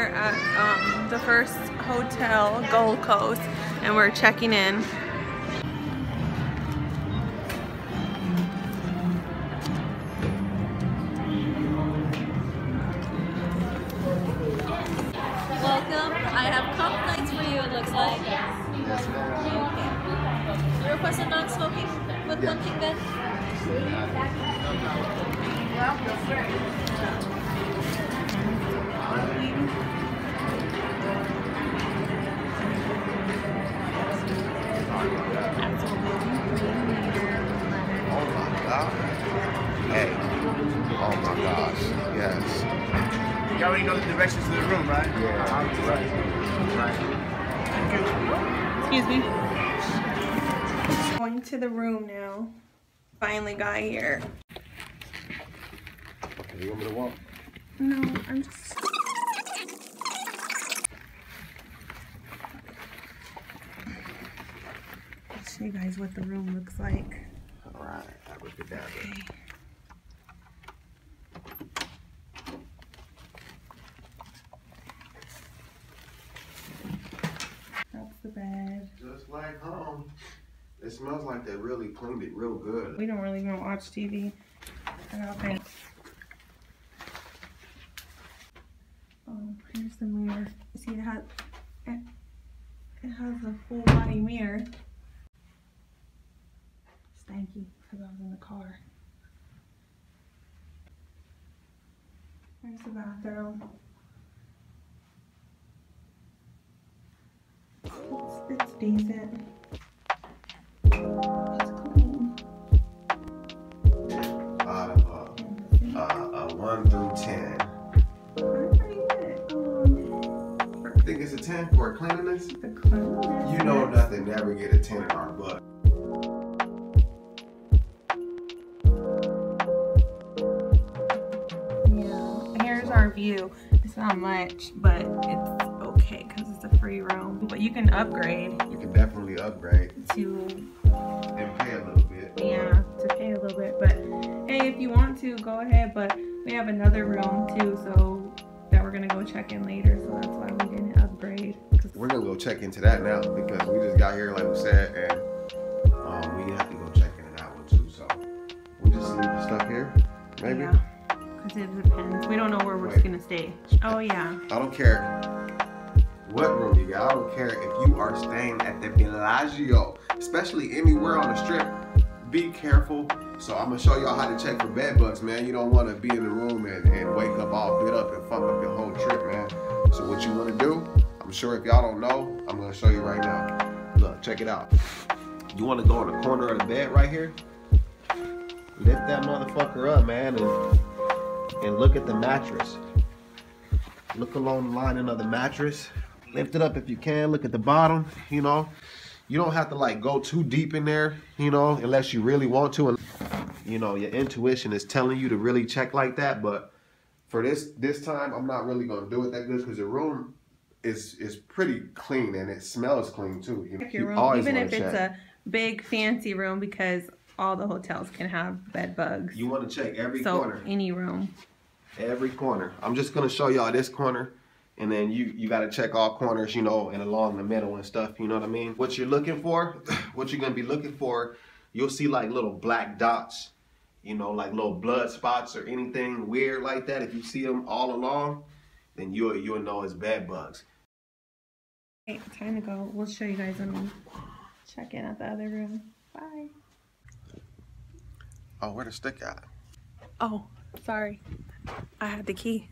just got here at um, the first hotel, Gold Coast, and we're checking in. Welcome. I have comp nights for you, it looks like. Yes, ma'am. Okay. You requested non-smoking with one king bed? My god. Hey. Oh my gosh. Yes. You already know the directions to the room, right? Yeah. Right. Excuse me. Going to the room now. Finally got here. Okay, you want me to walk? No, I'm just. I'll show you guys what the room looks like. Alright, I rip it down. Okay. That's the bed. Just like home. It smells like they really cleaned it real good. We don't really even watch TV. I got pants. Oh, here's the mirror. See, it has it, it has a full body mirror. Stanky because I was in the car. There's the bathroom. It's, it's decent. It's clean. Uh, uh, uh, 1 through 10. 10 for cleanliness. the cleanliness. You know nothing, never get a 10 in our book. Yeah. Here's our view. It's not much, but it's okay because it's a free room. But you can upgrade You can definitely upgrade to, and pay a little bit. yeah, to pay a little bit. But hey, if you want to, go ahead. But we have another room too, so that we're gonna go check in later. So that's why we didn't upgrade. We're gonna go check into that now because we just got here, like we said, and um, we have to go check into that one too. So we just leave the stuff here, maybe. Yeah. Cause it depends. We don't know where we're Wait. gonna stay. Oh yeah. I don't care what room you got. I don't care if you are staying at the Bellagio, especially anywhere on the strip. Be careful. So I'm gonna show y'all how to check for bed bugs, man. You don't want to be in the room and, and wake up all bit up and fuck up your whole trip, man. So what you want to do? I'm sure if y'all don't know, I'm gonna show you right now. Look, check it out. You want to go in the corner of the bed right here. Lift that motherfucker up, man, and and look at the mattress. Look along the lining of the mattress. Lift it up if you can. Look at the bottom. You know, you don't have to like go too deep in there. You know, unless you really want to. And you know, your intuition is telling you to really check like that. But for this this time, I'm not really gonna do it that good because the room is is pretty clean and it smells clean too. You, Check your room, always even if it's a big fancy room, because all the hotels can have bed bugs. You want to check every so corner. any room. every corner. I'm just gonna show y'all this corner, and then you you gotta check all corners, you know, and along the middle and stuff. You know what I mean? What you're looking for, what you're gonna be looking for, you'll see like little black dots, you know, like little blood spots or anything weird like that. If you see them all along, then you'll you'll know it's bed bugs. Okay, time to go. We'll show you guys when we check in at the other room. Bye. Oh, where the stick at? Oh, sorry. I had the key.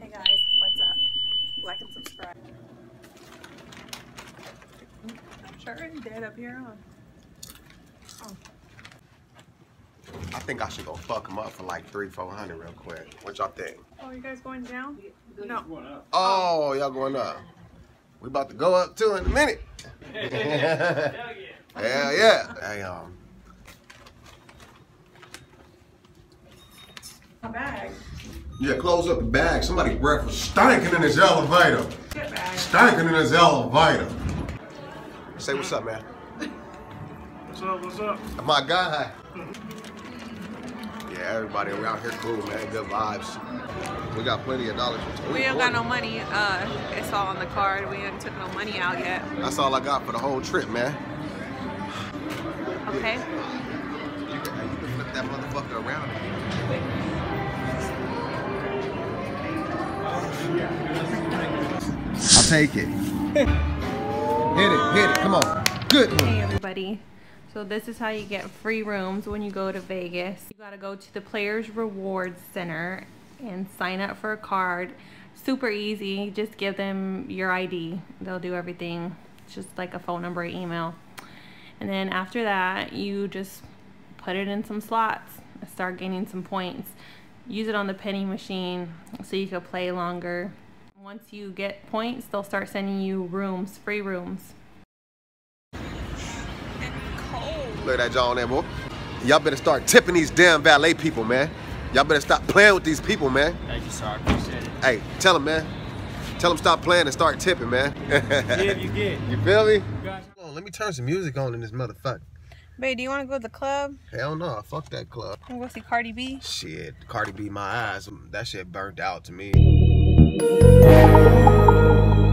Hey guys, what's up? Like and subscribe. I'm sure it's dead up here, huh? I think I should go fuck them up for like three, four hundred real quick. What y'all think? Oh, you guys going down? No. Going Oh, y'all going up? We about to go up too in a minute. Hell yeah. Hey, um, A bag. yeah, close up the bag. Somebody breath was stinking in this elevator. Good bag. Stinking in this elevator. Say what's up, man. What's up? What's up? My guy. Yeah, everybody around here cool, man. Good vibes. We got plenty of dollars. We don't got no money. Uh, it's all on the card. We haven't took no money out yet. That's all I got for the whole trip, man. Okay. You can, you can flip that motherfucker around. I'll take it. hit it, hit it. Come on. Good. Hey everybody. So this is how you get free rooms when you go to Vegas. You gotta go to the Players Rewards Center and sign up for a card. Super easy. Just give them your ID. They'll do everything. It's just like a phone number, email. And then after that, you just put it in some slots. Start gaining some points. Use it on the penny machine so you can play longer. Once you get points, they'll start sending you rooms, free rooms. Look at that John there, boy. Y'all better start tipping these damn valet people, man. Y'all better stop playing with these people, man. Thank you, sir. I appreciate it. Hey, tell them, man. Tell them stop playing and start tipping, man. Give, you get. You feel me? Got Hold on, let me turn some music on in this motherfucker. Babe, do you want to go to the club? Hell no, fuck that club. Want to go see Cardi B? Shit, Cardi B, my eyes, that shit burnt out to me. Thank you.